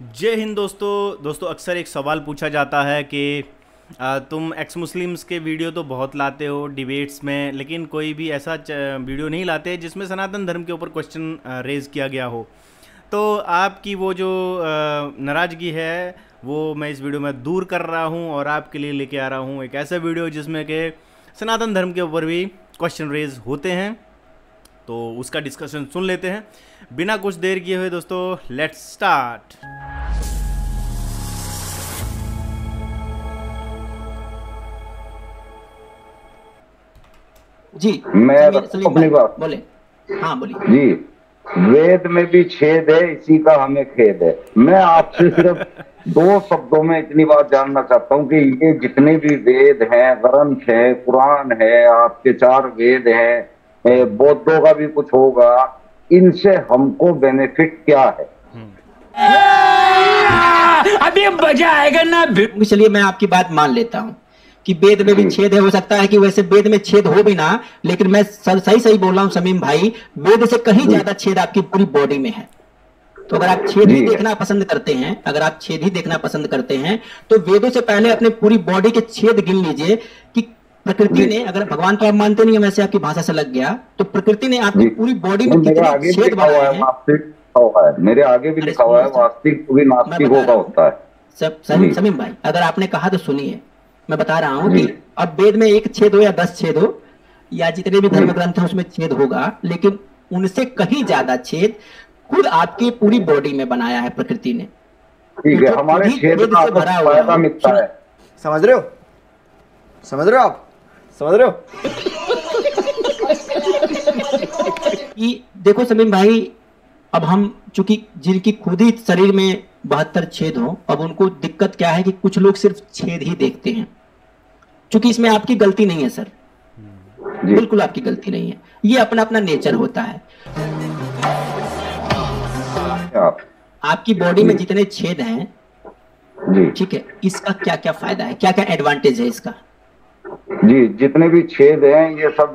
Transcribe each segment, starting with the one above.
जय हिंद दोस्तों। दोस्तों, अक्सर एक सवाल पूछा जाता है कि तुम एक्स मुस्लिम्स के वीडियो तो बहुत लाते हो डिबेट्स में, लेकिन कोई भी ऐसा वीडियो नहीं लाते जिसमें सनातन धर्म के ऊपर क्वेश्चन रेज किया गया हो। तो आपकी वो जो नाराज़गी है, वो मैं इस वीडियो में दूर कर रहा हूँ और आपके लिए लेके आ रहा हूँ एक ऐसा वीडियो जिसमें कि सनातन धर्म के ऊपर भी क्वेश्चन रेज होते हैं। तो उसका डिस्कशन सुन लेते हैं। बिना कुछ देर किए हुए दोस्तों लेट्स स्टार्ट जी मैं अपनी बात बोले। हाँ बोलिए। जी वेद में भी छेद है इसी का हमें खेद है। मैं आपसे सिर्फ़ दो शब्दों में इतनी बात जानना चाहता हूँ कि ये जितने भी वेद हैं ग्रंथ है कुरान है आपके चार वेद हैं बौद्धों का भी कुछ होगा इनसे हमको बेनिफिट क्या है? अभी मज़ा आएगा ना? चलिए मैं आपकी बात मान लेता हूँ। कि वेद में भी छेद है हो सकता है कि वैसे वेद में छेद हो भी ना लेकिन मैं सही सही बोल रहा हूँ समीम भाई वेद से कहीं ज़्यादा छेद आपकी पूरी बॉडी में है। तो अगर आप छेद ही देखना पसंद करते हैं अगर आप छेद ही देखना पसंद करते हैं तो वेदों से पहले अपने पूरी बॉडी के छेद गिन लीजिए कि प्रकृति ने अगर भगवान तो आप मानते नहीं है वैसे आपकी भाषा से लग गया तो प्रकृति ने आपकी पूरी बॉडी में कितने छेद बनाए हैं मेरे आगे भी लिखा हुआ है वास्तविक भी नास्तिक होगा होता है। समीम भाई अगर आपने कहा तो सुनिए। मैं बता रहा हूँ कि अब वेद में एक छेद हो या दस छेद हो या जितने भी धर्म ग्रंथ है उसमें छेद होगा लेकिन उनसे कहीं ज़्यादा छेद खुद आपकी पूरी बॉडी में बनाया है प्रकृति ने। ठीक है हमारे छेद से भरा हुआ है। समझ रहे हो? समझ रहे हो आप? समझ रहे हो? कि देखो समीम भाई अब हम चूँकि जिनकी खुद ही शरीर में बहत्तर छेद हो अब उनको दिक्कत क्या है कि कुछ लोग सिर्फ़ छेद ही देखते हैं। क्योंकि इसमें आपकी गलती नहीं है सर। बिल्कुल आपकी गलती नहीं है। ये अपना अपना नेचर होता है। आपकी बॉडी में जितने छेद हैं ठीक है इसका क्या क्या फ़ायदा है? क्या क्या एडवांटेज है इसका? जी जितने भी छेद हैं ये सब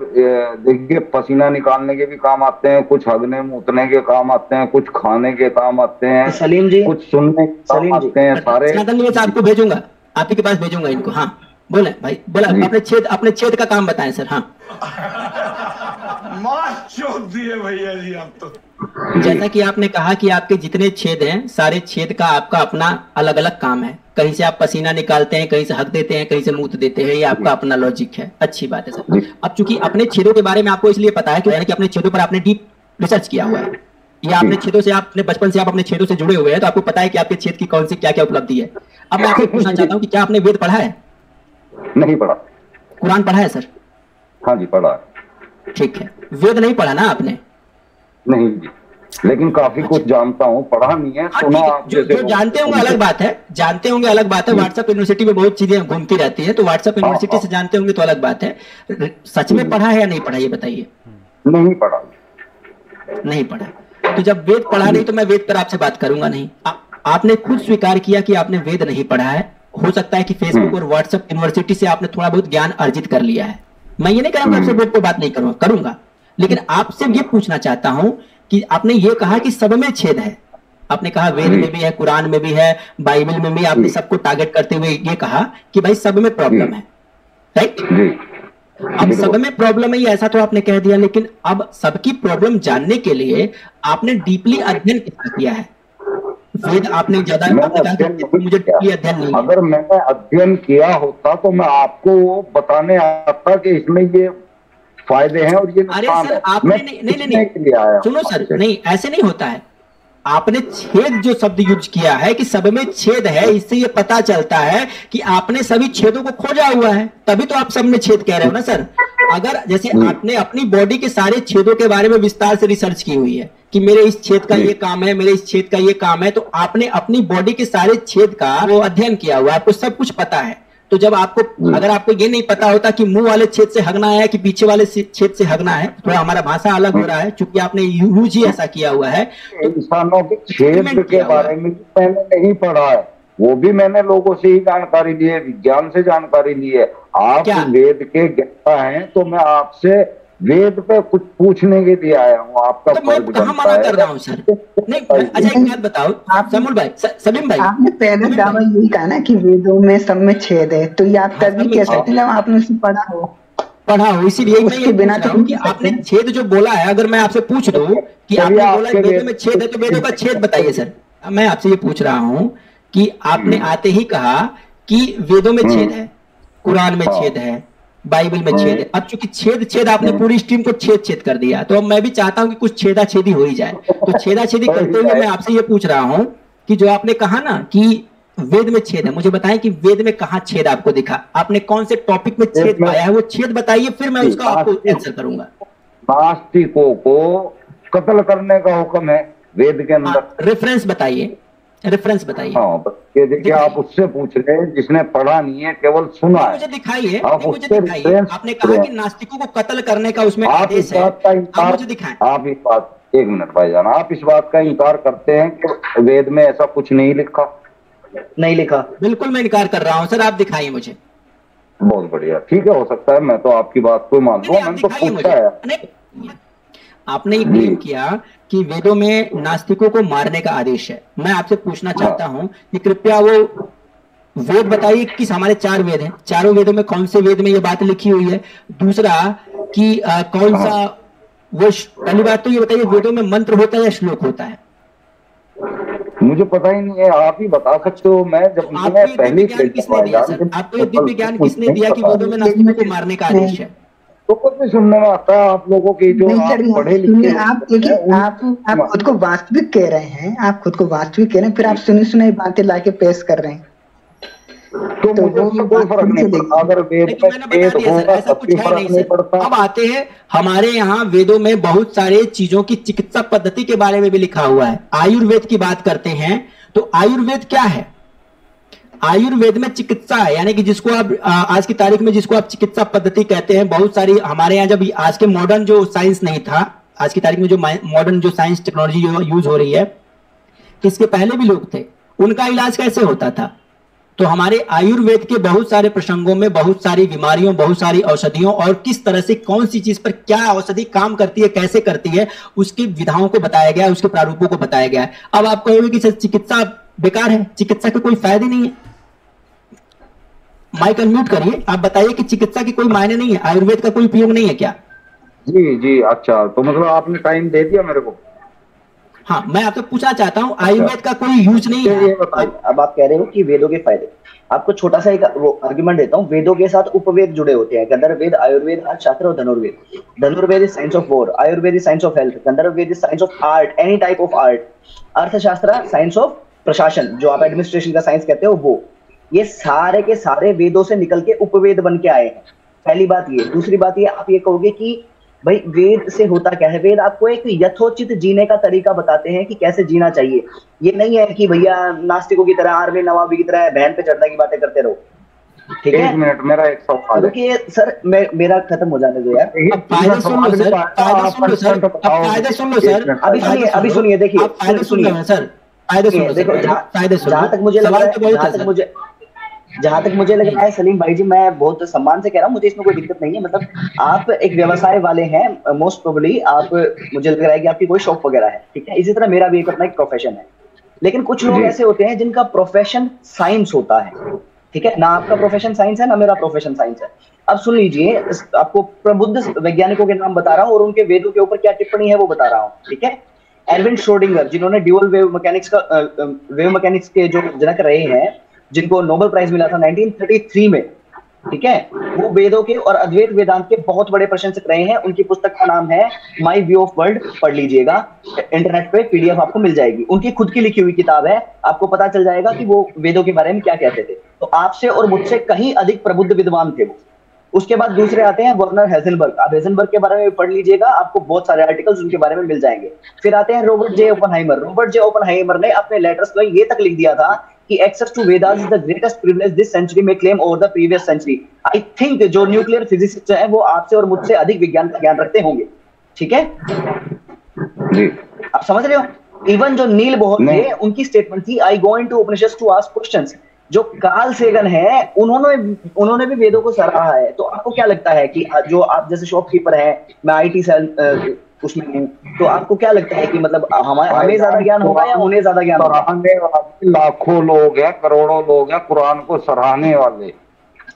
देखिए पसीना निकालने के भी काम आते हैं कुछ हगने मूतने के काम आते हैं कुछ खाने के काम आते हैं सलीम जी कुछ सुनने के काम आते हैं सारे। आपको भेजूँगा। आपके पास भेजूँगा इनको हाँ। बोले भाई बोला अपने छेद अपने छेद का काम बताएँ सर हाँ। दिए भैया जी आप तो। जैसा कि आपने कहा कि आपके जितने छेद हैं सारे छेद का आपका अपना अलग अलग काम है। कहीं से आप पसीना निकालते हैं कहीं से हक देते हैं कहीं से मूत देते हैं ये आपका अपना लॉजिक है। अच्छी बात है सर। अब चूँकि अपने छेदों के बारे में आपको इसलिए पता है कि अपने छेदों पर आपने डीप रिसर्च किया हुआ है। या अपने छेदों से आप अपने बचपन से आप अपने छेदों से जुड़े हुए हैं तो आपको पता है कि आपके छेद की कौन सी क्या क्या उपलब्धि है। अब मैं आपसे पूछना चाहता हूँ कि क्या आपने वेद पढ़ा है? नहीं पढ़ा। कुरान पढ़ा है सर? हाँ जी पढ़ा ठीक है। वेद नहीं पढ़ा ना आपने? नहीं जी। लेकिन काफ़ी अच्छा। कुछ जानता हूँ पढ़ा नहीं है हाँ, सुना जो, जो जानते होंगे अलग बात है। जानते होंगे अलग बात है। व्हाट्सएप यूनिवर्सिटी में बहुत चीज़ें घूमती रहती है तो व्हाट्सएप यूनिवर्सिटी हाँ, से। जानते होंगे तो अलग बात है। सच में पढ़ा है या नहीं पढ़ा ये बताइए। नहीं पढ़ा। नहीं पढ़ा। तो जब वेद पढ़ा नहीं तो मैं वेद पर आपसे बात करूँगा नहीं। आपने खुद स्वीकार किया कि आपने वेद नहीं पढ़ा है? हो सकता है कि फेसबुक हम्म। और व्हाट्सएप यूनिवर्सिटी से आपने थोड़ा बहुत ज्ञान अर्जित कर लिया है। मैं ये नहीं करूँगा आपसे वेद पर बात नहीं करूँगा करूँगा। लेकिन आपसे ये पूछना चाहता हूँ कि आपने ये कहा कि सब में छेद है। आपने कहा वेद में भी है कुरान में भी है बाइबल में भी आपने सबको टारगेट करते हुए ये कहा कि भाई सब में प्रॉब्लम है। राइट अब सब में प्रॉब्लम है ये ऐसा तो आपने कह दिया लेकिन अब सबकी प्रॉब्लम जानने के लिए आपने डीपली अध्ययन किया है? आपने ज़्यादा मुझे अध्ययन नहीं अगर मैंने अध्ययन किया होता तो मैं आपको बताने आता कि इसमें ये फ़ायदे हैं और ये अरे सर आपने नहीं नहीं नहीं, नहीं। सुनो सर नहीं ऐसे नहीं होता है। आपने छेद जो शब्द यूज़ किया है कि सब में छेद है इससे ये पता चलता है कि आपने सभी छेदों को खोजा हुआ है। तभी तो आप सब में छेद कह रहे हो ना सर? अगर जैसे आपने अपनी बॉडी के सारे छेदों के बारे में विस्तार से रिसर्च की हुई है कि मेरे इस छेद का ये काम है मेरे इस छेद का ये काम है तो आपने अपनी बॉडी के सारे छेद का वो अध्ययन किया हुआ आपको सब कुछ पता है। तो जब आपको अगर आपको ये नहीं पता होता कि मुँह वाले छेद से हगना है कि पीछे वाले छेद से हगना है थोड़ा हमारा भाषा अलग हो रहा है क्योंकि आपने यूज़ ही ऐसा किया हुआ है तो इंसानों के छेद के बारे में मैंने नहीं पढ़ा है वो भी मैंने लोगों से ही जानकारी ली है विज्ञान से जानकारी ली है। आप वेद के ज्ञाता हैं तो मैं आपसे वेद पे कुछ पूछने के लिए आया हूँ आपका तो मैं कहाँ मना कर रहा हूँ सर। नहीं अच्छा एक बात बताओ। आप- समीम भाई स- समीम भाई। आपने पहले दावा यही कहा ना कि वेदों में सब में छेद है तो ये आप कर सब भी में कह सकते हैं आपने उसे पढ़ा हो। पढ़ा हो इसीलिए मैं उसके ये बिना तो कि आपने छेद जो बोला है अगर मैं आपसे पूछ दूँ कि आपने बोला वेदों में छेद है तो वेदों का छेद बताइए सर। मैं आपसे ये पूछ रहा हूँ कि आपने हम्म। आते ही कहा कि वेदों में छेद है कुरान में हाँ। छेद है बाइबल में छेद है। अब चूँकि छेद छेद आपने पूरी स्ट्रीम को छेद छेद कर दिया तो अब मैं भी चाहता हूँ कि कुछ छेदा छेदी हो ही जाए। तो छेदा छेदी करते हुए मैं आपसे ये पूछ रहा हूँ कि जो आपने कहा ना कि वेद में छेद है मुझे बताएँ कि वेद में कहा छेद आपको दिखा? आपने कौन से टॉपिक में छेद पाया है? वो छेद बताइए फिर मैं उसका आपको आंसर करूँगा। नास्तिकों को कत्ल करने का हुक्म है वेद के अंदर। रेफरेंस बताइए। रेफरेंस बताइए। हाँ ये देखिए आप उससे पूछ रहे हैं जिसने पढ़ा नहीं है केवल सुना है। मुझे दिखाइए आप मुझे दिखाइए। आपने कहा कि नास्तिकों को कत्ल करने का उसमें आप इस बात का आप इनकार मुझे दिखाएँ। आप इस बात एक मिनट भाईजान आप इस बात का इनकार करते हैं कि वेद में ऐसा कुछ नहीं लिखा? नहीं लिखा। बिल्कुल मैं इनकार कर रहा हूँ सर आप दिखाइए मुझे। बहुत बढ़िया। ठीक है हो सकता है मैं तो आपकी बात को मान लूँ मैंने तो पूछा है। आपने ये क्लेम किया कि वेदों में नास्तिकों को मारने का आदेश है। मैं आपसे पूछना। चाहता हूँ कि कृपया वो वेद बताइए कि हमारे चार वेद हैं। चारों वेदों में कौन से वेद में ये बात लिखी हुई है? दूसरा कि अ, कौन सा। वो पहली बात तो ये बताइए वेदों में मंत्र होता है या श्लोक होता है? मुझे पता ही नहीं है आप ही बता सकते हो। मैं जब तो आपको दिव्य ज्ञान किसने दिया सर? आपको ये दिव्य ज्ञान किसने दिया कि वेदों में नास्तिकों को मारने का आदेश है? तो कुछ भी सुनने में आता है आप लोगों की जो आप पढ़े लिखे आप देखिए आप आप खुद को वास्तविक कह रहे हैं आप खुद को वास्तविक कह रहे हैं फिर आप सुनी सुनाई बातें लाके पेश कर रहे हैं। तो तो मुझे उससे कोई फ़र्क नहीं पड़ता अगर वेद में सर होगा कुछ फ़र्क नहीं नहीं पड़ता। अब आते हैं हमारे यहाँ वेदों में बहुत सारे चीज़ों की चिकित्सा पद्धति के बारे में भी लिखा हुआ है। आयुर्वेद की बात करते हैं तो आयुर्वेद क्या है? आयुर्वेद में चिकित्सा है, यानी कि जिसको आप आज की तारीख में जिसको आप चिकित्सा पद्धति कहते हैं, बहुत सारी हमारे यहाँ जब आज के मॉडर्न जो साइंस नहीं था, आज की तारीख में जो मॉडर्न जो साइंस टेक्नोलॉजी यूज़ हो रही है इसके पहले भी लोग थे, उनका इलाज कैसे होता था? तो हमारे आयुर्वेद के बहुत सारे प्रसंगों में बहुत सारी बीमारियों, बहुत सारी औषधियों और किस तरह से कौन सी चीज़ पर क्या औषधि काम करती है, कैसे करती है, उसकी विधाओं को बताया गया है, उसके प्रारूपों को बताया गया है। अब आप कहोगे कि चिकित्सा बेकार है, चिकित्सा के कोई फ़ायदे नहीं है। माइक अनम्यूट करिए। आप बताइए कि चिकित्सा की कोई मायने नहीं है। आयुर्वेद का कोई उपयोग नहीं है क्या? जी जी अच्छा। तो मतलब आपने टाइम दे दिया मेरे को? हाँ मैं आपसे पूछना चाहता हूँ आयुर्वेद का कोई यूज़ नहीं है? अब आप कह रहे हो कि वेदों के फ़ायदे। आपको छोटा सा एक वो आर्ग्यूमेंट देता हूँ। वेदों के साथ उपवेद जुड़े होते हैं। गंधर्ववेद आयुर्वेद अर्थशास्त्र और Dhanurveda. Dhanurveda is science of war Ayurveda is science of health Gandharvaveda is science of art any type of art Arthashastra science of prashasan. जो आप एडमिनिस्ट्रेशन का साइंस कहते हो वो। ये सारे के सारे वेदों से निकल के उपवेद बन के आए हैं। पहली बात ये। दूसरी बात ये आप ये कहोगे कि भाई वेद से होता क्या है? वेद आपको एक यथोचित जीने का तरीका बताते हैं कि कैसे जीना चाहिए। ये नहीं है कि भैया नास्तिकों की तरह आर्मी नवाबी की तरह बहन पे चढ़ने की बातें करते रहो। ठीक है? मिनट मेरा एक सवाल है। रुकिए सर मैं मेरा खत्म हो जाने दो यार। अब सुन लो सर। फ़ायदे सुन लो सर। अब सुन लो सर। अभी सुनिए अभी सुनिए देखिए फ़ायदे सर। फ़ायदे सुन लो देखो फ़ायदे सुन जहाँ तक मुझे लग रहा तो है मुझे जहाँ तक मुझे लग रहा है सलीम भाई जी मैं बहुत सम्मान से कह रहा हूँ मुझे इसमें कोई दिक्कत नहीं है। मतलब आप एक व्यवसाय वाले हैं मोस्ट प्रोबली आप मुझे लग रहा है कि आपकी कोई शॉप वगैरह है ठीक है? इसी तरह मेरा भी एक अपना एक प्रोफेशन है। लेकिन कुछ लोग ऐसे होते हैं जिनका प्रोफेशन साइंस होता है ठीक है? ना आपका प्रोफेशन साइंस है ना मेरा प्रोफेशन साइंस है। अब सुन लीजिए आपको प्रबुद्ध वैज्ञानिकों के नाम बता रहा हूँ और उनके वेदों के ऊपर क्या टिप्पणी है वो बता रहा हूँ ठीक है? एरविन श्रोडिंगर जिन्होंने ड्यूअल वेव मैकेनिक्स का वेव मैकेनिक्स के जो जनक रहे हैं जिनको नोबेल प्राइज मिला था 1933 में, ठीक है? वो वेदों के और अद्वैत वेदांत के बहुत बड़े प्रशंसक रहे हैं। उनकी पुस्तक का नाम है माई व्यू ऑफ़ वर्ल्ड पढ़ लीजिएगा। इंटरनेट पे पीडीएफ आपको मिल जाएगी। उनकी खुद की लिखी हुई किताब है। आपको पता चल जाएगा कि वो वेदों के बारे में क्या कहते थे। तो आपसे और मुझसे कहीं अधिक प्रबुद्ध विद्वान थे वो। उसके बाद दूसरे आते हैं वर्नर हेजनबर्ग आप हेजनबर्ग के बारे में पढ़ लीजिएगा। आपको बहुत सारे आर्टिकल्स उनके बारे में मिल जाएँगे। फिर आते हैं Robert J Oppenheimer Robert J Oppenheimer ने अपने लेटर्स में ये तक लिख दिया था कि access to Vedas is the greatest privilege this century में claim over the previous century I think जो न्यूक्लियर फिजिसिस्ट हैं वो आपसे और मुझसे अधिक विज्ञान का ज्ञान रखते होंगे। ठीक है? जी। आप समझ रहे हो? इवन जो नील बोहर थे उनकी स्टेटमेंट थी I go into Upanishad to ask questions जो कार्ल सेगन है उन्होंने उन्होंने भी वेदों को सराहा है। तो आपको क्या लगता है कि जो आप जैसे शॉपकीपर है मैं आईटी सेल उसमें हूँ। तो आपको क्या लगता है कि मतलब हमें हमें ज़्यादा ज्ञान होगा या उन्हें ज़्यादा ज्ञान होगा? सराहने वाले लाखों लोग हैं करोड़ों लोग हैं कुरान को सराहने वाले।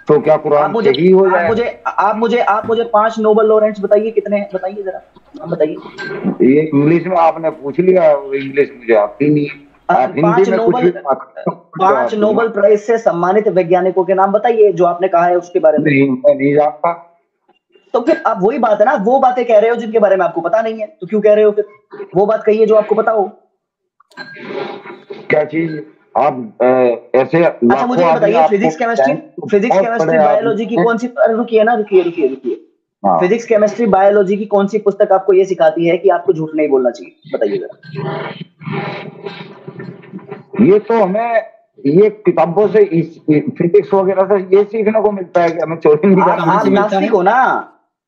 तो क्या कुरान मुझे सही हो आप जाए? मुझे आप मुझे आप मुझे पाँच नोबल लॉरेंट्स बताइए कितने हैं? बताइए जरा। बताइए। ये इंग्लिश में आपने पूछ लिया इंग्लिश मुझे आती नहीं। पाँच नोबल पाँच नोबल प्राइज से सम्मानित वैज्ञानिकों के नाम बताइए जो आपने कहा है उसके बारे में। नहीं मैं नहीं जानता। तो फिर आप वही बात है ना वो बातें कह रहे हो जिनके बारे में आपको पता नहीं है तो क्यों कह रहे हो फिर? वो बात कहिए जो आपको पता हो। क्या चीज़? आप ऐसे अच्छा मुझे बताइए physics chemistry physics chemistry biology की कौन सी रुकिए ना रुकिए रुकिए रुकिए। हाँ। फिजिक्स केमिस्ट्री बायोलॉजी की कौन सी पुस्तक आपको ये सिखाती है कि आपको झूठ नहीं बोलना चाहिए? बताइए जरा। ये तो हमें ये किताबों से फिजिक्स वगैरह से ये सीखने को मिलता है कि हमें चोरी नहीं आप, करना आप नास्तिक हो ना।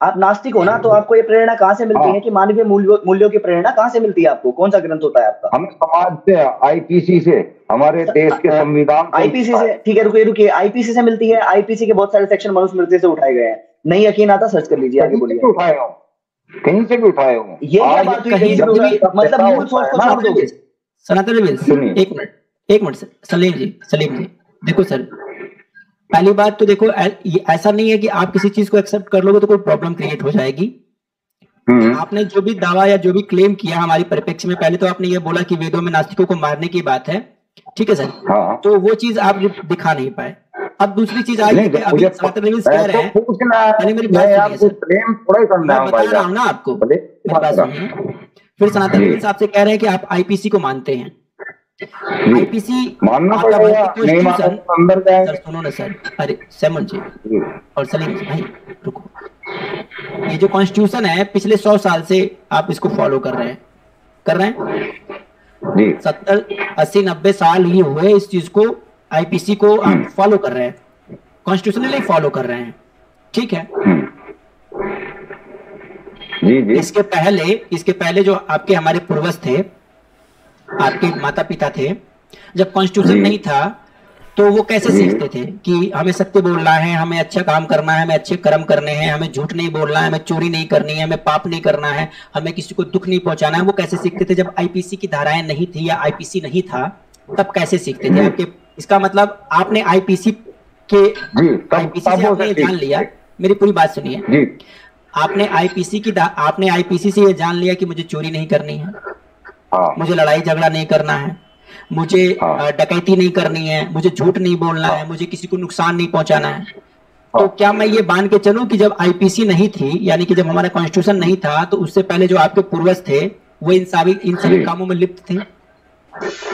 आप नास्तिक हो ना तो आपको ये प्रेरणा कहाँ से मिलती हाँ। है। कि मानवीय मूल्यों की प्रेरणा कहाँ से मिलती है आपको? कौन सा ग्रंथ होता है आपका? हमें समाज से आईपीसी से हमारे देश के संविधान आईपीसी से ठीक है रुकिए रुकिए। आईपीसी से मिलती है आईपीसी के बहुत सारे सेक्शन मनुस्मृति से उठाए गए हैं। नहीं यकीन आता सर्च कर लीजिए आगे कहीं बोलिए। उठाए हो कहीं से भी उठाए हो। ये क्या बात हुई? कहीं से मतलब मूल सोर्स को छोड़ दोगे? सनातन एक मिनट एक मिनट सर सलीम जी सलीम जी। देखो सर पहली बात तो देखो ऐसा नहीं है कि आप किसी चीज़ को एक्सेप्ट कर लोगे तो कोई प्रॉब्लम क्रिएट हो जाएगी। हम्म, आपने जो भी दावा या जो भी क्लेम किया हमारी परिप्रेक्ष्य में पहले तो आपने ये बोला कि वेदों में नास्तिकों को मारने की बात है। ठीक है सर? हाँ। तो वो चीज़ आप दिखा नहीं पाए। अब दूसरी चीज़ आई है अभी कह रहे हैं। तो है पहले मेरी बात सुनिए ना आपको। सुनिए फिर सनातन। रिविल्स आपसे कह रहे हैं कि आप आईपीसी को मानते हैं। आईपीसी मानना पड़ेगा नहीं माना तो अंदर सर सुनो ना सर। अरे सेमन जी जी। और सलीम जी भाई रुको। ये जो कॉन्स्टिट्यूशन है पिछले सौ साल से आप इसको फॉलो कर रहे हैं। कर रहे हैं? जी। सत्तर अस्सी नब्बे साल ही हुए इस चीज़ को आईपीसी को आप फॉलो कर रहे हैं। कॉन्स्टिट्यूशनली फॉलो कर रहे हैं। ठीक है? जी जी। इसके पहले इसके पहले जो आपके हमारे पूर्वज थे आपके माता पिता थे। जब कॉन्स्टिट्यूशन नहीं था तो वो कैसे सीखते थे कि हमें सत्य बोलना है हमें अच्छा काम करना है हमें अच्छे कर्म करने हैं हमें झूठ नहीं बोलना है हमें चोरी नहीं करनी है हमें पाप नहीं करना है हमें किसी को दुख नहीं पहुंचाना है। वो कैसे सीखते थे? जब आईपीसी की धाराएँ नहीं थी या आईपीसी नहीं था तब कैसे सीखते थे आपके? इसका मतलब आपने आईपीसी के आईपीसी से आपने जान लिया। मेरी पूरी बात सुनिए। आपने आईपीसी की आपने आईपीसी से ये जान लिया कि मुझे चोरी नहीं करनी है। हाँ। मुझे लड़ाई झगड़ा नहीं करना है। मुझे हाँ। डकैती नहीं करनी है। मुझे झूठ नहीं बोलना है। मुझे किसी को नुकसान नहीं पहुंचाना है। तो हाँ। क्या मैं ये मान के चलूँ कि जब आईपीसी नहीं थी यानी कि जब हमारा कॉन्स्टिट्यूशन नहीं था तो उससे पहले जो आपके पूर्वज थे वो इन सभी इन सभी कामों में लिप्त थे?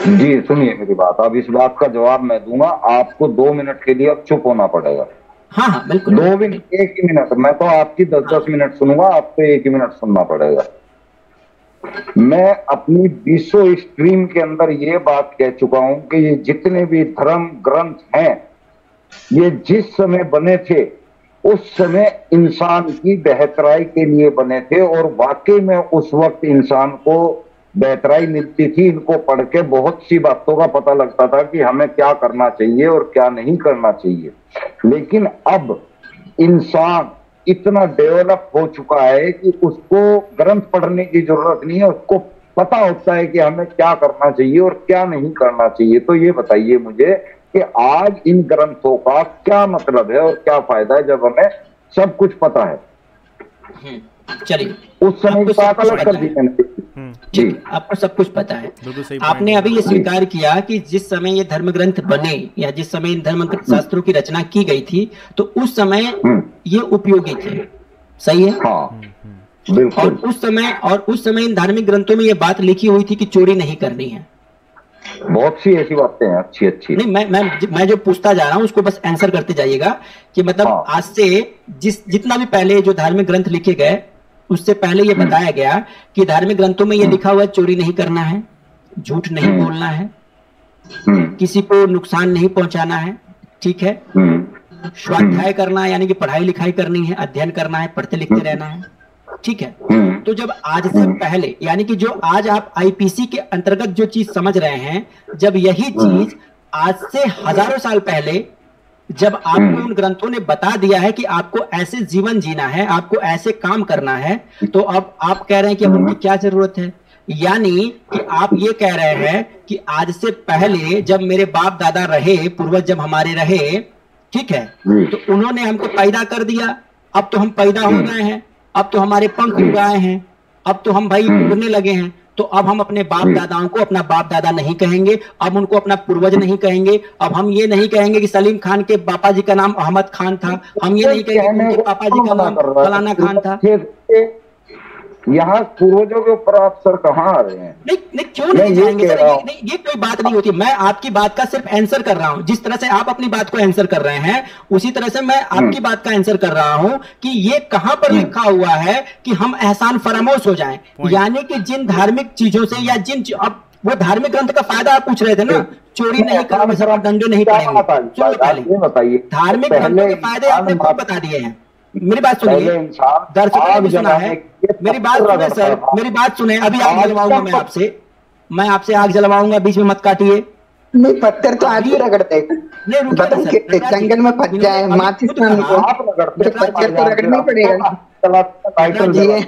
जी सुनिए मेरी बात। अब इस बात का जवाब मैं दूँगा। आपको दो मिनट के लिए अब चुप होना पड़ेगा। हाँ हाँ बिल्कुल। दो मिनट एक ही मिनट। मैं तो आपकी दस दस मिनट सुनूँगा आपको एक ही मिनट सुनना पड़ेगा। मैं अपनी बीसो स्ट्रीम के अंदर ये बात कह चुका हूँ कि ये जितने भी धर्म ग्रंथ हैं, ये जिस समय बने थे, उस समय इंसान की बेहतराई के लिए बने थे और वाकई में उस वक्त इंसान को बेहतराई मिलती थी। इनको पढ़ के बहुत सी बातों का पता लगता था कि हमें क्या करना चाहिए और क्या नहीं करना चाहिए। लेकिन अब इंसान इतना डेवलप हो चुका है कि उसको ग्रंथ पढ़ने की ज़रूरत नहीं है उसको पता होता है कि हमें क्या करना चाहिए और क्या नहीं करना चाहिए। तो ये बताइए मुझे कि आज इन ग्रंथों का क्या मतलब है और क्या फ़ायदा है जब हमें सब कुछ पता है? हम्म, चलिए। उस समय आपको की बात अलग कर दी मैंने। ठीक आपको सब कुछ पता है। आपने अभी ये स्वीकार किया कि जिस समय ये धर्म ग्रंथ बने या जिस समय इन धर्म शास्त्रों की रचना की गई थी तो उस समय हम्म, ये उपयोगी थे। सही है? हाँ। और उस समय और उस समय इन धार्मिक ग्रंथों में ये बात लिखी हुई थी कि चोरी नहीं करनी है। बहुत सी ऐसी बातें हैं अच्छी अच्छी। नहीं मैं मैं मैं जो पूछता जा रहा हूँ उसको बस आंसर करते जाइएगा कि मतलब हाँ। आज से जिस जितना भी पहले जो धार्मिक ग्रंथ लिखे गए उससे पहले ये बताया गया कि धार्मिक ग्रंथों में ये लिखा हुआ है चोरी नहीं करना है झूठ नहीं हम्म। बोलना है हम्म, किसी को नुकसान नहीं पहुंचाना है ठीक है? हम्म, स्वाध्याय करना है यानी कि पढ़ाई लिखाई करनी है अध्ययन करना है पढ़ते लिखते रहना है ठीक है? हम्म, तो जब आज से पहले यानी कि जो आज आप आईपीसी के अंतर्गत जो चीज़ समझ रहे हैं जब यही चीज़ आज से हज़ारों साल पहले जब आपको उन ग्रंथों ने बता दिया है कि आपको ऐसे जीवन जीना है आपको ऐसे काम करना है तो अब आप कह रहे हैं कि अब उनकी क्या ज़रूरत है? यानी कि आप ये कह रहे हैं कि आज से पहले जब मेरे बाप दादा रहे पूर्वज जब हमारे रहे ठीक है? तो उन्होंने हमको पैदा कर दिया। अब तो हम पैदा हो गए हैं। अब तो हमारे पंख उगाए हैं। अब तो हम भाई उड़ने लगे हैं। तो अब हम अपने बाप दादाओं को अपना बाप दादा नहीं कहेंगे अब उनको अपना पूर्वज नहीं कहेंगे अब हम ये नहीं कहेंगे कि सलीम खान के पापा जी का नाम अहमद खान था हम ये नहीं कहेंगे कि पापा जी का नाम फलाना खान था। यहाँ पूर्वजों के ऊपर आप सर कहाँ आ रहे हैं? नहीं नहीं क्यों नहीं जाएँगे सर? ये, नहीं ये कोई बात नहीं होती। मैं आपकी बात का सिर्फ़ आंसर कर रहा हूँ। जिस तरह से आप अपनी बात को आंसर कर रहे हैं उसी तरह से मैं हम्म। आपकी बात का आंसर कर रहा हूँ कि ये कहाँ पर लिखा हुआ है कि हम एहसान फरामोश हो जाए। यानी कि जिन धार्मिक चीज़ों से या जिन अब वो धार्मिक ग्रंथ का फ़ायदा आप पूछ रहे थे ना? चोरी नहीं करोगे सब दंडे नहीं बताइए। धार्मिक ग्रंथों के फ़ायदे आपने खुद बता दिए हैं। मेरी बात सुनिए। दर्शकों ने भी सुना है। मेरी बात सुने सर। मेरी बात सुने अभी आग जलवाऊँगा मैं आपसे। मैं आपसे आग जलवाऊँगा बीच में मत काटिए। नहीं पत्थर तो आज भी रगड़ते नहीं कि जंगल में फंस जाए माचिस आप पत्थर तो रगड़ना पड़ेगा।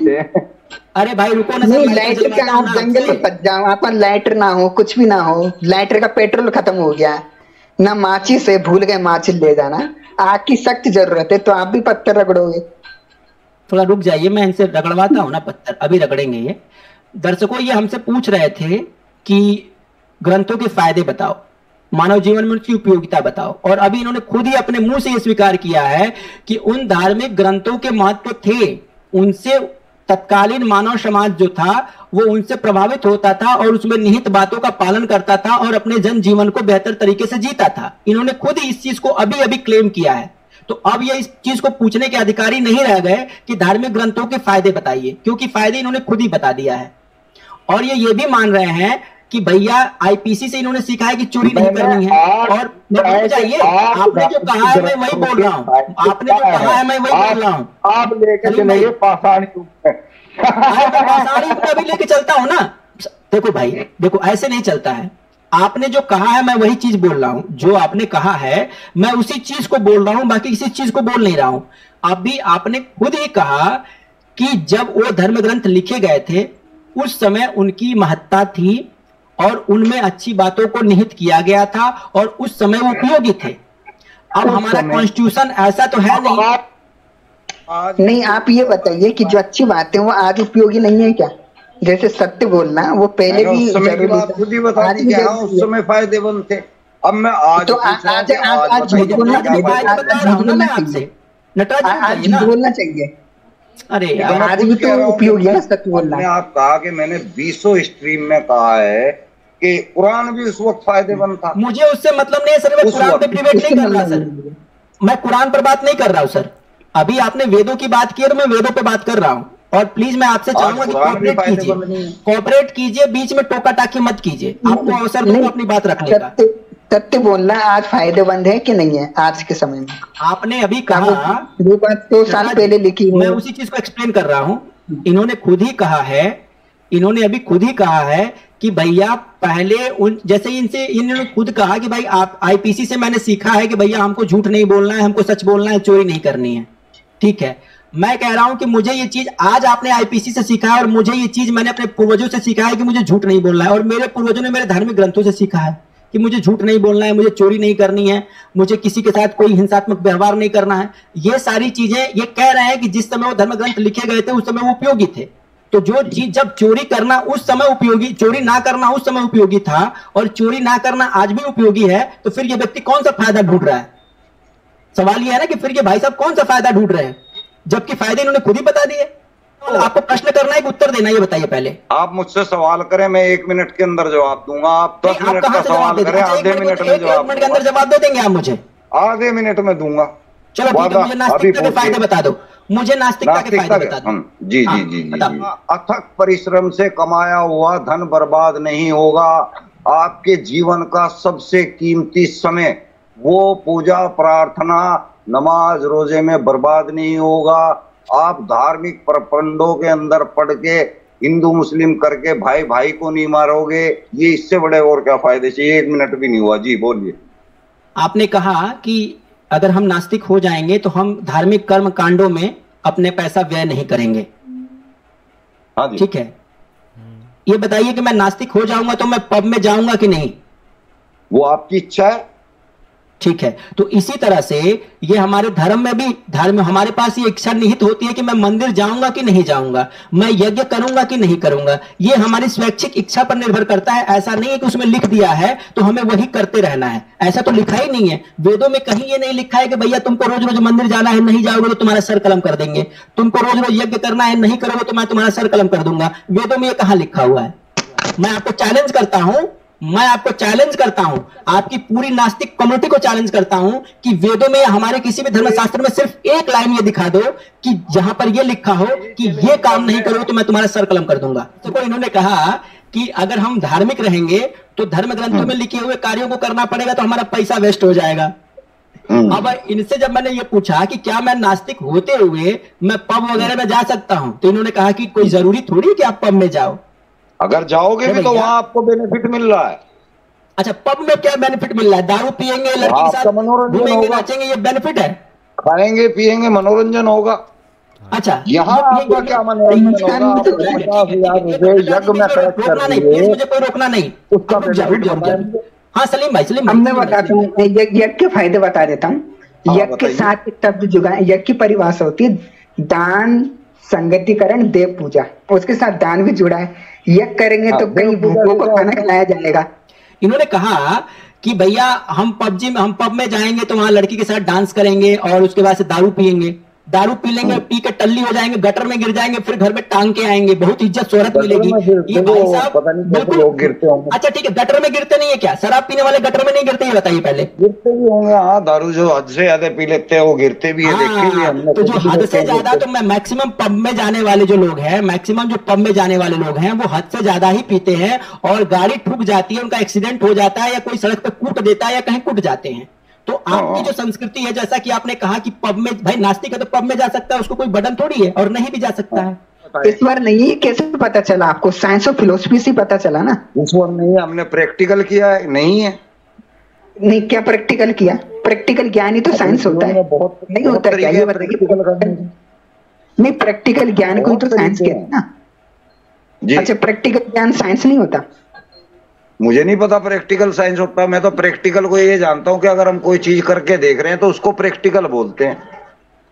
हैं। अरे भाई रुको ना नहीं लाइटर का हूँ आप जंगल में। फंस जाओ आपका लाइटर ना हो कुछ भी ना हो। लाइटर का पेट्रोल खत्म हो गया। ना माचिस से भूल गए माचिस ले जाना। आग की सख्त ज़रूरत है तो आप भी पत्थर रगड़ोगे। थोड़ा रुक जाइए, मैं इनसे रगड़वाता हूँ ना पत्थर, अभी रगड़ेंगे ये। दर्शकों, ये हमसे पूछ रहे थे कि ग्रंथों के फ़ायदे बताओ, मानव जीवन में उनकी उपयोगिता बताओ, और अभी इन्होंने खुद ही अपने मुँह से ये स्वीकार किया है कि उन धार्मिक ग्रंथों के महत्व थे, उनसे तत्कालीन मानव समाज जो था वो उनसे प्रभावित होता था और उसमें निहित बातों का पालन करता था और अपने जन जीवन को बेहतर तरीके से जीता था। इन्होंने खुद ही इस चीज़ को अभी अभी क्लेम किया है। तो अब ये इस चीज़ को पूछने के अधिकारी नहीं रह गए कि धार्मिक ग्रंथों के फ़ायदे बताइए क्योंकि फ़ायदे इन्होंने खुद ही बता दिया है। और ये ये भी मान रहे हैं कि भैया आईपीसी से इन्होंने सीखा है कि चोरी नहीं करनी है। और आप आपने जो कहा है मैं वही बोल रहा हूँ। आपने जो कहा है मैं वही बोल रहा हूँ। आप लेकर चलेंगे पाषाणी में। युग में अभी लेके चलता हूँ ना। देखो भाई देखो ऐसे नहीं चलता है। आपने जो कहा है मैं वही चीज़ बोल रहा हूँ। जो आपने कहा है मैं उसी चीज़ को बोल रहा हूँ बाकी किसी चीज़ को बोल नहीं रहा हूँ। अभी आपने खुद ही कहा कि जब वो धर्म ग्रंथ लिखे गए थे उस समय उनकी महत्ता थी और उनमें अच्छी बातों को निहित किया गया था और उस समय वो उपयोगी थे। अब हमारा कॉन्स्टिट्यूशन ऐसा तो है नहीं। नहीं आप ये बताइए कि जो अच्छी बातें वो आज उपयोगी नहीं है क्या? जैसे सत्य बोलना वो पहले भी। खुद ही बता आज दी भी कि हाँ ज़रूरी उस समय फ़ायदेमंद थे। अब मैं आज तो पूछ रहा हूँ आज- आज- आज- बोलना चाहिए। हूँ अरे आज भी तो उपयोगी है सच बोलना। आप कहा कि मैंने बीसों स्ट्रीम में कहा है कि कुरान भी उस वक्त फ़ायदेमंद था। मुझे उससे मतलब नहीं है सर मैं कुरान पे डिबेट नहीं कर रहा सर। मैं कुरान पर बात नहीं कर रहा हूँ सर। अभी आपने वेदों की बात की है तो मैं वेदों पे बात कर रहा हूँ। और प्लीज़ मैं आपसे चाहूँगा कि कुरान कोऑपरेट कीजिए। कोऑपरेट कीजिए बीच में टोका टाकी मत कीजिए। आपको अवसर दूँगा अपनी बात रखने का। सत्य सत्य बोलना आज फ़ायदेमंद है कि नहीं है आज के समय में? आपने अभी कहा वो बात दो साल पहले लिखी मैं उसी चीज़ को एक्सप्लेन कर रहा हूँ। इन्होंने खुद ही कहा है इन्होंने अभी खुद ही कहा है कि भैया पहले उन जैसे इनसे इन्होंने खुद कहा कि भाई आप आईपीसी से मैंने सीखा है कि भैया हमको झूठ नहीं बोलना है हमको सच बोलना है चोरी नहीं करनी है। ठीक है। मैं कह रहा हूँ कि मुझे ये चीज़ आज आपने आईपीसी से सीखा है और मुझे ये चीज़ मैंने अपने पूर्वजों से सीखा है कि मुझे झूठ नहीं बोलना है और मेरे पूर्वजों ने मेरे धार्मिक ग्रंथों से सीखा है कि मुझे झूठ नहीं बोलना है, मुझे चोरी नहीं करनी है, मुझे किसी के साथ कोई हिंसात्मक व्यवहार नहीं करना है। ये सारी चीज़ें, ये कह रहे हैं कि जिस समय वो धर्म ग्रंथ लिखे गए थे, उस समय वो उपयोगी थे। तो जो चीज़ जब चोरी करना उस समय उपयोगी, चोरी ना करना उस समय उपयोगी था और चोरी ना करना आज भी उपयोगी है तो फिर ये व्यक्ति कौन सा फ़ायदा ढूंढ रहा है? सवाल ये है ना कि फिर ये भाई साहब कौन सा फ़ायदा ढूंढ रहे हैं? जबकि फ़ायदे इन्होंने खुद ही बता दिए। तो आपको प्रश्न करना है कि उत्तर देना ये बताइए पहले। आप मुझसे सवाल करें मैं एक मिनट के अंदर जवाब दूँगा। आप दस मिनट का सवाल करें आधे मिनट में जवाब मिनट के अंदर जवाब दे देंगे आप मुझे। आधे मिनट में दूँगा। चलो है मुझे नास्तिकता के फ़ायदे बता दो। मुझे नास्तिकता के फ़ायदे बता दो। जी हाँ, जी जी जी जी। अथक परिश्रम से कमाया हुआ धन बर्बाद नहीं होगा। आपके जीवन का सबसे कीमती समय वो पूजा प्रार्थना नमाज़ रोज़े में बर्बाद नहीं होगा। आप धार्मिक प्रपंडों के अंदर पढ़ के हिंदू मुस्लिम करके भाई भाई को नहीं मारोगे ये इससे बड़े और क्या फ़ायदे चाहिए? एक मिनट भी नहीं हुआ। जी बोलिए। आपने कहा कि अगर हम नास्तिक हो जाएँगे तो हम धार्मिक कर्म कांडों में अपने पैसा व्यय नहीं करेंगे। हाँ जी। ठीक है? ये बताइए कि मैं नास्तिक हो जाऊँगा तो मैं पब में जाऊँगा कि नहीं? वो आपकी इच्छा है। ठीक है? तो इसी तरह से ये हमारे धर्म में भी, धर्म हमारे पास ये इच्छा निहित होती है कि मैं मंदिर जाऊँगा कि नहीं जाऊँगा? मैं यज्ञ करूँगा कि नहीं करूँगा? ये हमारी स्वैच्छिक इच्छा पर निर्भर करता है। ऐसा नहीं है कि उसमें लिख दिया है तो हमें वही करते रहना है। ऐसा तो लिखा ही नहीं है। वेदों में कहीं ये नहीं लिखा है कि भैया तुमको रोज रोज मंदिर जाना है, नहीं जाओगे तो तुम्हारा सर कलम कर देंगे। तुमको रोज रोज यज्ञ करना है, नहीं करोगे तो मैं तुम्हारा सर कलम कर दूँगा। वेदों में ये कहा लिखा हुआ है? मैं आपको चैलेंज करता हूँ मैं आपको चैलेंज करता हूँ। आपकी पूरी नास्तिक कम्युनिटी को चैलेंज करता हूँ कि वेदों में हमारे किसी भी धर्मशास्त्र में सिर्फ़ एक लाइन ये दिखा दो कि जहाँ पर ये लिखा हो कि ये काम नहीं करो तो मैं तुम्हारा सर कलम कर दूँगा। तो इन्होंने कहा कि अगर हम धार्मिक रहेंगे तो धर्म ग्रंथों में लिखे हुए कार्यों को करना पड़ेगा तो हमारा पैसा वेस्ट हो जाएगा। हम्म। अब इनसे जब मैंने ये पूछा कि क्या मैं नास्तिक होते हुए मैं पब वगैरह में जा सकता हूँ तो इन्होंने कहा कि कोई ज़रूरी थोड़ी कि आप पब में जाओ? अगर जाओगे भी तो। वहाँ आपको बेनिफिट मिल रहा है। अच्छा पब में क्या बेनिफिट मिल रहा है? दारू पियेंगे लड़की के साथ मनोरंजन होगा। ये बेनिफिट है? खाएँगे पिएँगे मनोरंजन होगा। अच्छा यहाँ आपका क्या मनोरंजन होगा? है, यज्ञ में कर रोकना नहीं मुझे कोई रोकना नहीं। उसका। जाओ। हाँ सलीम भाई सलीम भाई, बताता हूँ यज्ञ के फ़ायदे बता देता हूँ। हाँ, यज्ञ के साथ एक शब्द जुगा यज्ञ की परिभाषा होती है दान संगतिकरण देव पूजा। उसके साथ दान भी जुड़ा है। यज्ञ करेंगे तो कई भूखों को खाना। खिलाया जाएगा। इन्होंने कहा कि भैया हम पबजी में हम पब में जाएँगे तो वहाँ लड़की के साथ डांस करेंगे और उसके बाद से दारू पियेंगे। दारू पी लेंगे पी के टल्ली हो जाएँगे गटर में गिर जाएँगे फिर घर में टांग के आएँगे बहुत इज़्ज़त शोहरत मिलेगी। ये भाई साहब बिल्कुल गिरते होंगे। अच्छा ठीक है गटर में गिरते नहीं है क्या? शराब पीने वाले गटर में नहीं गिरते ये बताइए पहले। गिरते भी होंगे हाँ दारू जो हद से ज़्यादा पी लेते हैं वो गिरते भी है देखे हाँ, तो जो हद से ज़्यादा तो मैं मैक्सिमम पब में जाने वाले जो लोग हैं मैक्सिमम जो पब में जाने वाले लोग हैं वो हद से ज़्यादा ही पीते हैं और गाड़ी ठुक जाती है उनका एक्सीडेंट हो जाता है या कोई सड़क पे कूट देता है या कहीं कूट जाते हैं। तो आपकी हाँ। जो संस्कृति है जैसा कि आपने कहा कि पब में भाई नास्तिक है तो पब में जा सकता है उसको कोई बटन थोड़ी है और नहीं भी जा सकता है। ईश्वर नहीं कैसे पता चला आपको? साइंस और फिलोसफी से पता चला ना? ईश्वर नहीं हमने प्रैक्टिकल किया है नहीं है। नहीं क्या प्रैक्टिकल किया? प्रैक्टिकल ज्ञान ही तो साइंस होता है। बहुत नहीं होता क्या? ये बताइए। प्रैक्टिकल नहीं प्रैक्टिकल ज्ञान को ही तो साइंस कहते हैं ना। अच्छा प्रैक्टिकल ज्ञान साइंस नहीं होता? मुझे नहीं पता प्रैक्टिकल साइंस होता मैं तो प्रैक्टिकल को ये जानता हूँ कि अगर हम कोई चीज़ करके देख रहे हैं तो उसको प्रैक्टिकल बोलते हैं।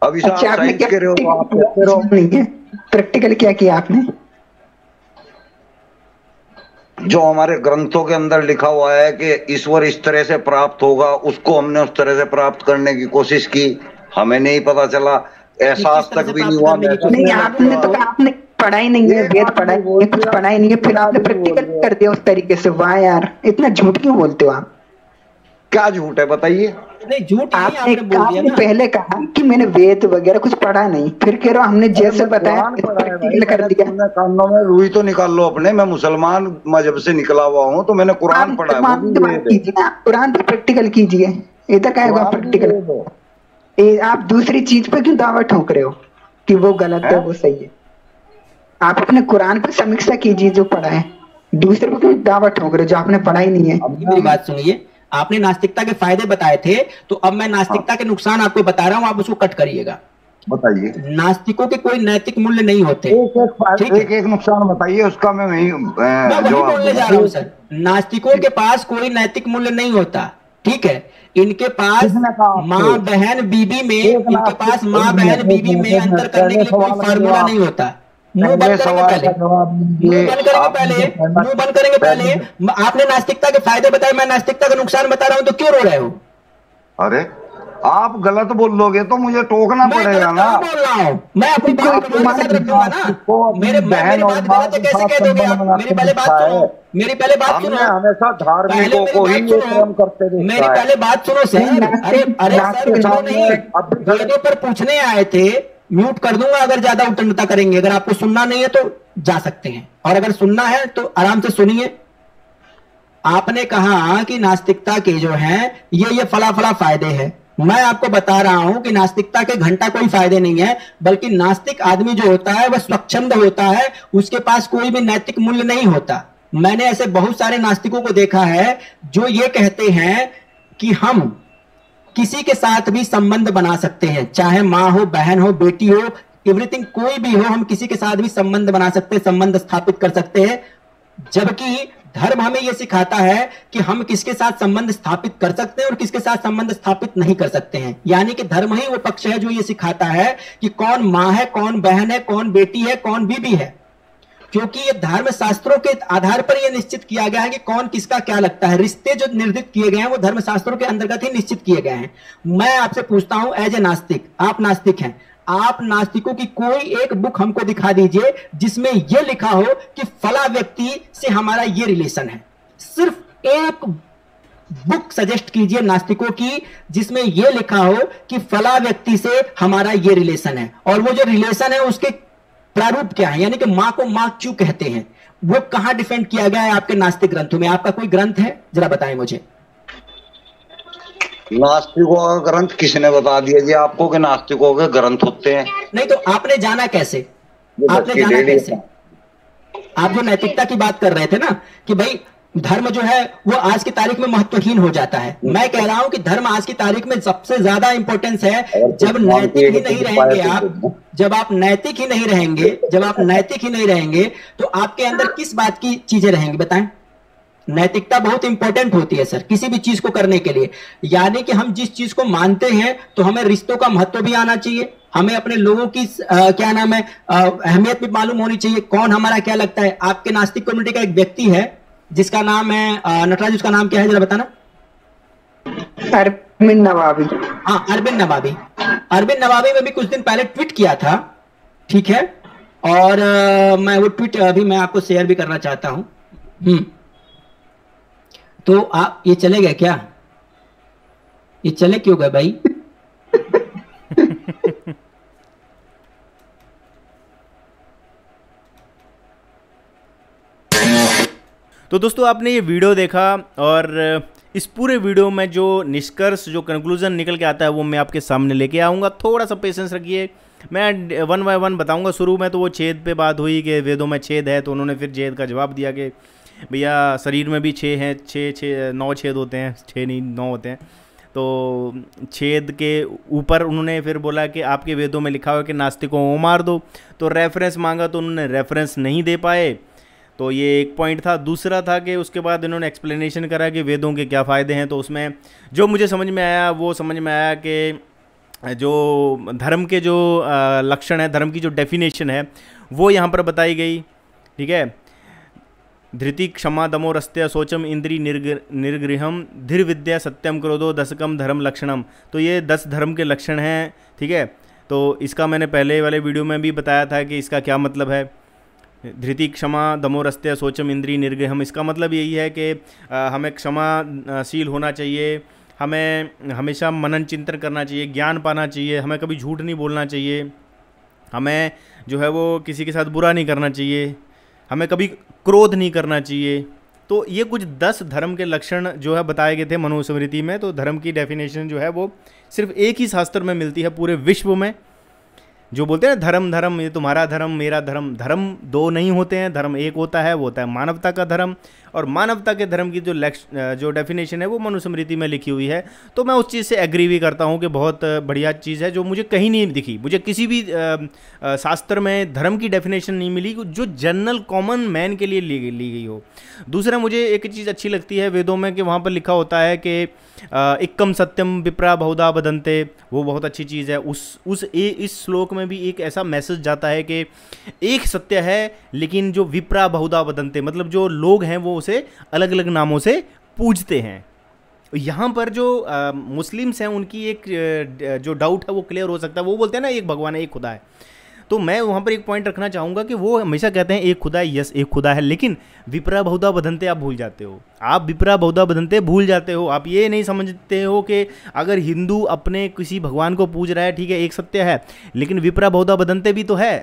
अभी से आप अच्छा साइंस के रहे हो आप प्रैक्टिकल नहीं है? प्रैक्टिकल क्या किया आपने? जो हमारे ग्रंथों के अंदर लिखा हुआ है कि ईश्वर इस तरह से प्राप्त होगा उसको हमने उस तरह से प्राप्त करने की कोशिश की हमें नहीं पता चला। एहसास तक भी नहीं हुआ नहीं आपने तो हुआ। पढ़ाई नहीं है वेद पढ़ाई नहीं ये कुछ पढ़ाई नहीं है फिर आपने प्रैक्टिकल कर दिया उस तरीके से। वाह यार इतना झूठ क्यों बोलते हो आप? क्या झूठ है बताइए। नहीं झूठ आपने आपने आपने पहले कहा कि मैंने वेद वगैरह कुछ पढ़ा नहीं। फिर कह रहे हो हमने जैसे बताया है कर दिया। कानों में रुई तो निकाल लो अपने मैं मुसलमान मज़हब से निकला हुआ हूँ तो मैंने कुरान पढ़ा कुरान भी की बात वेद है। कीजिए कुरान पे प्रैक्टिकल कीजिए। इधर क्या होगा प्रैक्टिकल है। आप दूसरी चीज़ पे क्यों दावा ठोक रहे हो कि वो गलत है? वो सही है? आप अपने कुरान पर समीक्षा कीजिए जो पढ़ा है। दूसरे पे क्यों दावा ठोक रहे हो जो आपने पढ़ा ही नहीं है। अब मेरी बात सुनिए। आपने नास्तिकता के फ़ायदे बताए थे तो अब मैं नास्तिकता के नुकसान आपको बता रहा हूँ आप उसको कट करिएगा। बताइए। नास्तिकों के कोई नैतिक मूल्य नहीं होते। एक एक है। एक एक नुकसान बताइए उसका मैं वही बोलने जा रहा हूँ सर। नास्तिकों के पास कोई नैतिक मूल्य नहीं होता। ठीक है? इनके पास? माँ बहन बीबी में इनके पास माँ बहन बीबी में अंतर करने के लिए कोई फार्मूला नहीं होता। मुँह बंद करेंगे पहले। मुँह बंद करेंगे पहले। आपने नास्तिकता के फ़ायदे बताए मैं नास्तिकता का नुकसान बता रहा हूँ तो क्यों रो रहे हो? अरे आप गलत बोलोगे तो मुझे टोकना पड़ेगा ना। बोल रहा हूँ? मैं अपनी बात रखूँगा ना। मेरे बहन और बात कैसे कह दोगे मेरी पहले बात सुनो मेरी पहले बात सुनो। हमेशा धार्मिकों को ही ये सुनो करते देखा मेरी पहले बात सुनो सर। अरे अरे सर नहीं पर पूछने आए थे। म्यूट कर दूँगा अगर ज़्यादा उटंडता करेंगे। अगर आपको सुनना नहीं है तो जा सकते हैं। और अगर सुनना है तो आराम से सुनिए। आपने कहा कि नास्तिकता के जो है, ये ये फला फला फ़ायदे हैं। मैं आपको बता रहा हूँ कि नास्तिकता के घंटा कोई फ़ायदे नहीं है, बल्कि नास्तिक आदमी जो होता है, वह स्वच्छंद होता है, उसके पास कोई भी नैतिक मूल्य नहीं होता। मैंने ऐसे बहुत सारे नास्तिकों को देखा है, जो ये कहते हैं कि हम किसी के साथ भी संबंध बना सकते हैं। चाहे माँ हो, बहन हो, बेटी हो एवरीथिंग कोई भी हो, हम किसी के साथ भी संबंध बना सकते हैं, संबंध स्थापित कर सकते हैं। जबकि धर्म हमें यह सिखाता है कि हम किसके साथ संबंध स्थापित कर सकते हैं और किसके साथ संबंध स्थापित नहीं कर सकते हैं। यानी कि धर्म ही वो पक्ष है जो ये सिखाता है कि कौन माँ है, कौन बहन है, कौन बेटी है, कौन बीबी है। क्योंकि ये धर्म शास्त्रों के आधार पर यह निश्चित किया गया है कि कौन किसका क्या लगता है। रिश्ते जो निर्दित किए गए हैं, वो धर्म शास्त्रों के अंतर्गत ही निश्चित किए गए हैं। मैं आपसे पूछता हूँ, एज ए नास्तिक, आप नास्तिक हैं। आप नास्तिकों की कोई एक बुक हमको दिखा दीजिए, जिसमें यह लिखा हो कि फला व्यक्ति से हमारा ये रिलेशन है। सिर्फ़ एक बुक सजेस्ट कीजिए नास्तिकों की, जिसमें यह लिखा हो कि फला व्यक्ति से हमारा ये रिलेशन है। और वो जो रिलेशन है, उसके प्रारूप क्या है? यानी कि माँ को माँ क्यों कहते हैं? वो कहाँ डिफेंड किया गया है आपके नास्तिक ग्रंथों में? आपका कोई ग्रंथ है? जरा बताएँ मुझे। नास्तिकों का ग्रंथ किसने बता दिया जी? आपको कि नास्तिकों के ग्रंथ होते हैं? नहीं तो आपने जाना कैसे? आपने जाना कैसे? आप जो नैतिकता की बात कर रहे थे ना कि भाई धर्म जो है वो आज की तारीख में महत्वहीन हो जाता है। मैं कह रहा हूँ कि धर्म आज की तारीख में सबसे ज़्यादा इंपॉर्टेंस है जब नैतिक ही नहीं रहेंगे आप जब आप नैतिक ही नहीं रहेंगे जब आप नैतिक ही नहीं रहेंगे तो आपके अंदर किस बात की चीज़ें रहेंगी बताएँ? नैतिकता बहुत इंपॉर्टेंट होती है सर किसी भी चीज़ को करने के लिए। यानी कि हम जिस चीज़ को मानते हैं तो हमें रिश्तों का महत्व भी आना चाहिए। हमें अपने लोगों की आ, क्या नाम है अहमियत भी मालूम होनी चाहिए कौन हमारा क्या लगता है। आपके नास्तिक कम्युनिटी का एक व्यक्ति है जिसका नाम है नटराज उसका नाम क्या है जरा बताना? अरबिंद नवाबी। हाँ अरबिंद नवाबी। अरबिंद नवाबी में भी कुछ दिन पहले ट्वीट किया था ठीक है? और आ, मैं वो ट्वीट अभी मैं आपको शेयर भी करना चाहता हूँ। हम्म। तो आप ये चले गए क्या? ये चले क्यों गए भाई? तो दोस्तों, आपने ये वीडियो देखा और इस पूरे वीडियो में जो निष्कर्ष, जो कंक्लूजन निकल के आता है, वो मैं आपके सामने लेके आऊँगा। थोड़ा सा पेशेंस रखिए। मैं वन बाय वन बताऊँगा शुरू में तो वो छेद पे बात हुई कि वेदों में छेद है तो उन्होंने फिर छेद का जवाब दिया कि भैया, शरीर में भी छः हैं, छः छः, नौ छेद होते हैं, छः नहीं, नौ होते हैं। तो छेद के ऊपर उन्होंने फिर बोला कि आपके वेदों में लिखा हुआ कि नास्तिकों को मार दो। तो रेफरेंस मांगा तो उन्होंने रेफरेंस नहीं दे पाए। तो ये एक पॉइंट था। दूसरा था कि उसके बाद इन्होंने एक्सप्लेनेशन करा कि वेदों के क्या फ़ायदे हैं। तो उसमें जो मुझे समझ में आया, वो समझ में आया कि जो धर्म के जो लक्षण है, धर्म की जो डेफिनेशन है, वो यहाँ पर बताई गई। ठीक है? धृति क्षमा दमो रस्त्य सोचम इंद्री निर्ग, निर्गृहम धीर विद्या सत्यम क्रोधो दशकम धर्म लक्षणम। तो ये दस धर्म के लक्षण हैं। ठीक है? तो इसका मैंने पहले वाले वीडियो में भी बताया था कि इसका क्या मतलब है। धृति क्षमा दमोरस्त्य सोचम इंद्री निर्गृहम इसका मतलब यही है कि हमें क्षमाशील होना चाहिए, हमें हमेशा मनन चिंतन करना चाहिए, ज्ञान पाना चाहिए, हमें कभी झूठ नहीं बोलना चाहिए, हमें जो है वो किसी के साथ बुरा नहीं करना चाहिए, हमें कभी क्रोध नहीं करना चाहिए। तो ये कुछ दस धर्म के लक्षण जो है बताए गए थे मनुस्मृति में तो धर्म की डेफिनेशन जो है वो सिर्फ़ एक ही शास्त्र में मिलती है पूरे विश्व में। जो बोलते हैं धर्म धर्म, ये तुम्हारा धर्म, मेरा धर्म धर्म दो नहीं होते हैं, धर्म एक होता है, वो होता है मानवता का धर्म और मानवता के धर्म की जो जो डेफिनेशन है वो मनुस्मृति में लिखी हुई है। तो मैं उस चीज़ से एग्री भी करता हूँ कि बहुत बढ़िया चीज़ है जो मुझे कहीं नहीं दिखी। मुझे किसी भी शास्त्र में धर्म की डेफिनेशन नहीं मिली जो जनरल कॉमन मैन के लिए ली ली गई हो। दूसरा मुझे एक चीज़ अच्छी लगती है वेदों में कि वहाँ पर लिखा होता है कि इक्कम सत्यम विप्रा बहुधा बदनते वो बहुत अच्छी चीज़ है। उस उस ए, इस श्लोक में भी एक ऐसा मैसेज जाता है कि एक सत्य है लेकिन जो विप्रा बहुधा बदनते मतलब जो लोग हैं वो उसे अलग अलग नामों से पूजते हैं। यहाँ पर जो मुस्लिम्स हैं, उनकी एक जो डाउट है, वो क्लियर हो सकता है। वो बोलते हैं ना, एक भगवान है, एक खुदा है। तो मैं वहाँ पर एक पॉइंट रखना चाहूँगा कि वो हमेशा कहते हैं, एक खुदा है यस एक खुदा है। लेकिन विपरा बहुधा बदनते आप भूल जाते हो। आप विपरा बहुधा बदनते भूल जाते हो। आप ये नहीं समझते हो कि अगर हिंदू अपने किसी भगवान को पूज रहा है, ठीक है, एक सत्य है, लेकिन विपरा बहुधा बदनते भी तो है।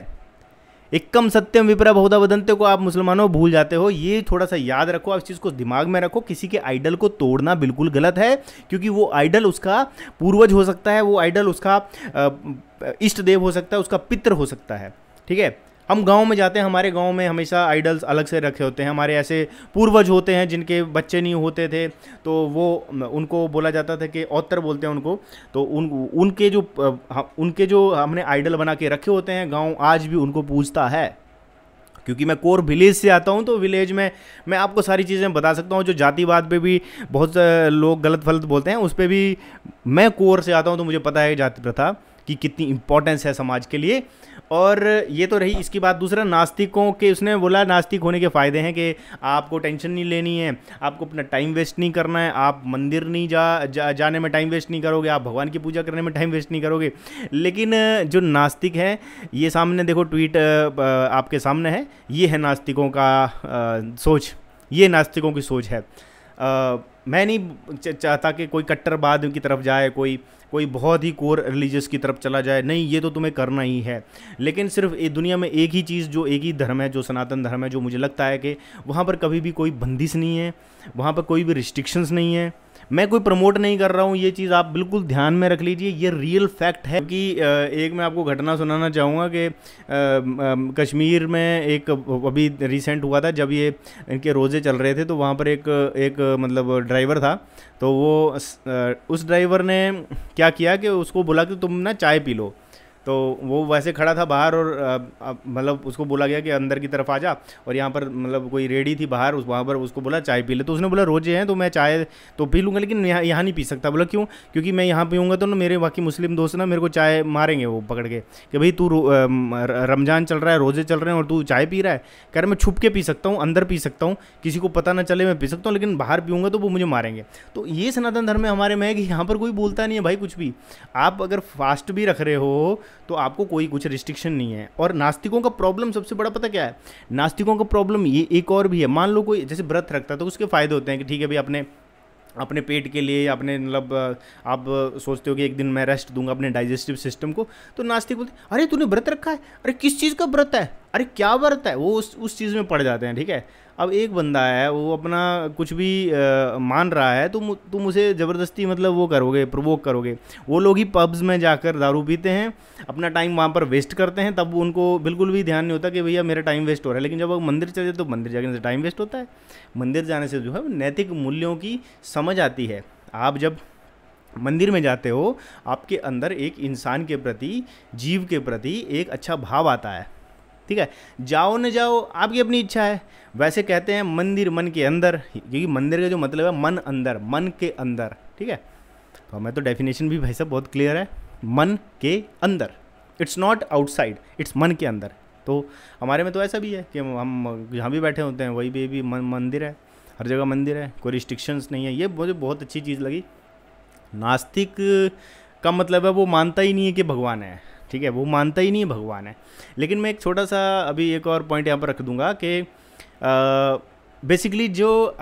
एकम सत्यम विपरा बहुधा वदंते को आप मुसलमानों भूल जाते हो। ये थोड़ा सा याद रखो, आप इस चीज़ को दिमाग में रखो। किसी के आइडल को तोड़ना बिल्कुल गलत है, क्योंकि वो आइडल उसका पूर्वज हो सकता है, वो आइडल उसका इष्ट देव हो सकता है, उसका पित्र हो सकता है। ठीक है? हम गाँव में जाते हैं, हमारे गाँव में हमेशा आइडल्स अलग से रखे होते हैं। हमारे ऐसे पूर्वज होते हैं जिनके बच्चे नहीं होते थे तो वो, उनको बोला जाता था कि औतर बोलते हैं उनको। तो उन, उनके जो उनके जो हमने आइडल बना के रखे होते हैं, गाँव आज भी उनको पूछता है। क्योंकि मैं कोर विलेज से आता हूँ तो विलेज में मैं आपको सारी चीज़ें बता सकता हूँ। जो जातिवाद पे भी बहुत, लोग गलत फलत बोलते हैं, उस पर भी मैं कोर से आता हूँ तो मुझे पता है जाति प्रथा। की कितनी इंपॉर्टेंस है समाज के लिए। और ये तो रही इसकी बात। दूसरा नास्तिकों के उसने बोला नास्तिक होने के फ़ायदे हैं कि आपको टेंशन नहीं लेनी है आपको अपना टाइम वेस्ट नहीं करना है आप मंदिर नहीं जा, जा जाने में टाइम वेस्ट नहीं करोगे आप भगवान की पूजा करने में टाइम वेस्ट नहीं करोगे। लेकिन जो नास्तिक है ये सामने देखो ट्वीट आपके सामने है। ये है नास्तिकों का आ, सोच। ये नास्तिकों की सोच है। आ, मैं नहीं चाहता कि कोई कट्टरवाद की तरफ़ जाए कोई कोई बहुत ही कोर रिलीजियस की तरफ़ चला जाए, नहीं, ये तो तुम्हें करना ही है। लेकिन सिर्फ़ दुनिया में एक ही चीज़ जो एक ही धर्म है, जो सनातन धर्म है, जो मुझे लगता है कि वहाँ पर कभी भी कोई बंदिश नहीं है, वहाँ पर कोई भी रिस्ट्रिक्शंस नहीं है। मैं कोई प्रमोट नहीं कर रहा हूँ, ये चीज़ आप बिल्कुल ध्यान में रख लीजिए, ये रियल फैक्ट है कि एक मैं आपको घटना सुनाना चाहूँगा कि कश्मीर में एक अभी रिसेंट हुआ था, जब ये इनके रोज़े चल रहे थे तो वहाँ पर एक एक मतलब ड्राइवर था तो वो उस ड्राइवर ने क्या किया कि उसको बोला कि तुम ना चाय पी लो। तो वो वैसे खड़ा था बाहर और मतलब उसको बोला गया कि अंदर की तरफ़ आ जा और यहाँ पर मतलब कोई रेडी थी बाहर, उस वहाँ पर उसको बोला, चाय पी ले। तो उसने बोला, रोज़े हैं तो मैं चाय तो पी लूँगा, लेकिन यहाँ यहाँ नहीं पी सकता। बोला, क्यों? क्योंकि मैं यहाँ पीऊँगा तो ना मेरे बाकी मुस्लिम दोस्त ना मेरे को चाय मारेंगे वो पकड़ के कि भाई तू रमज़ान चल रहा है, रोज़े चल रहे हैं और तू चाय पी रहा है। कह रहा, मैं छुप के पी सकता हूँ, अंदर पी सकता हूँ, किसी को पता ना चले मैं पी सकता हूँ, लेकिन बाहर पीऊँगा तो वो मुझे मारेंगे। तो ये सनातन धर्म हमारे में है कि यहाँ पर कोई बोलता नहीं है भाई कुछ भी। आप अगर फास्ट भी रख रहे हो तो आपको कोई कुछ रिस्ट्रिक्शन नहीं है। और नास्तिकों का प्रॉब्लम सबसे बड़ा पता क्या है? नास्तिकों का प्रॉब्लम ये एक और भी है। मान लो कोई, जैसे व्रत रखता है तो उसके फ़ायदे होते हैं कि ठीक है भाई, अपने अपने पेट के लिए, अपने मतलब आप सोचते हो कि एक दिन मैं रेस्ट दूँगा अपने डाइजेस्टिव सिस्टम को तो नास्तिक बोलते अरे, तूने व्रत रखा है? अरे, किस चीज़ का व्रत है? अरे, क्या व्रत है? वो उस उस चीज़ में पड़ जाते हैं, ठीक है? अब एक बंदा है वो अपना कुछ भी आ, मान रहा है तो तुम उसे ज़बरदस्ती मतलब वो करोगे प्रोवोक करोगे। वो लोग ही पब्स में जाकर दारू पीते हैं अपना टाइम वहाँ पर वेस्ट करते हैं तब उनको बिल्कुल भी ध्यान नहीं होता कि भैया मेरा टाइम वेस्ट हो रहा है। लेकिन जब वो मंदिर चले जाए तो मंदिर जाने से टाइम वेस्ट होता है। मंदिर जाने से जो है नैतिक मूल्यों की समझ आती है। आप जब मंदिर में जाते हो आपके अंदर एक इंसान के प्रति जीव के प्रति एक अच्छा भाव आता है। ठीक है? जाओ न जाओ आपकी अपनी इच्छा है। वैसे कहते हैं मंदिर मन के अंदर क्योंकि मंदिर का जो मतलब है मन अंदर मन के अंदर ठीक है? तो हमें तो डेफिनेशन भी भाई साहब बहुत क्लियर है। मन के अंदर। इट्स नॉट आउटसाइड इट्स मन के अंदर। तो हमारे में तो ऐसा भी है कि हम जहाँ भी बैठे होते हैं वही भी, भी मन, मंदिर है हर जगह मंदिर है कोई रिस्ट्रिक्शंस नहीं है। ये मुझे बहुत अच्छी चीज़ लगी। नास्तिक का मतलब है वो मानता ही नहीं है कि भगवान है। ठीक है, वो मानता ही नहीं भगवान है। लेकिन मैं एक छोटा सा अभी एक और पॉइंट यहाँ पर रख दूँगा कि बेसिकली जो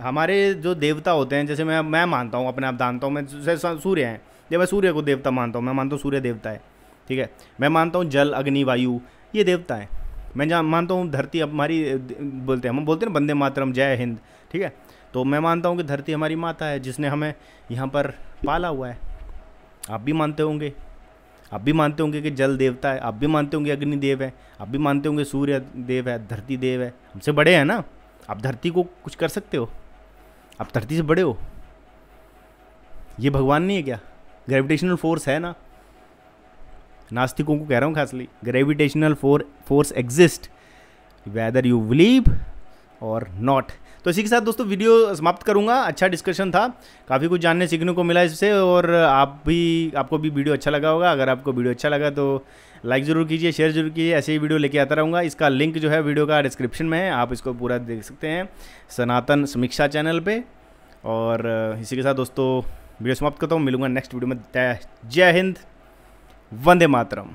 हमारे जो देवता होते हैं, जैसे मैं मैं मानता हूँ, अपने आप जानता हूँ, मैं जैसे सूर्य हैं। जब मैं सूर्य को देवता मानता हूँ, मैं मानता हूँ सूर्य देवता है, ठीक है। मैं मानता हूँ जल, अग्नि, वायु, ये देवता है। मैं जहाँ, मानता हूँ धरती अब हमारी बोलते हैं, हम बोलते हैं ना बंदे मातरम, जय हिंद ठीक है। तो मैं मानता हूँ कि धरती हमारी माता है, जिसने हमें यहाँ पर पाला हुआ है। आप भी मानते होंगे। आप भी मानते होंगे कि जल देवता है, आप भी मानते होंगे अग्नि देव है, आप भी मानते होंगे सूर्य देव है, धरती देव है। हमसे बड़े हैं ना? आप धरती को कुछ कर सकते हो। आप धरती से बड़े हो। ये भगवान नहीं है क्या? ग्रेविटेशनल फोर्स है ना? नास्तिकों को कह रहा हूँ खासली gravitational four force exist whether you believe और नॉट तो इसी के साथ दोस्तों वीडियो समाप्त करूँगा। अच्छा डिस्कशन था। काफ़ी कुछ जानने सीखने को मिला इससे और आप भी, आपको भी वीडियो अच्छा लगा होगा। अगर आपको वीडियो अच्छा लगा तो लाइक ज़रूर कीजिए शेयर ज़रूर कीजिए। ऐसे ही वीडियो लेके आता रहूँगा। इसका लिंक जो है वीडियो का डिस्क्रिप्शन में है। आप इसको पूरा देख सकते हैं सनातन समीक्षा चैनल पर और इसी के साथ दोस्तों वीडियो समाप्त करता हूँ। मिलूँगा नेक्स्ट वीडियो में। जय हिंद। वंदे मातरम।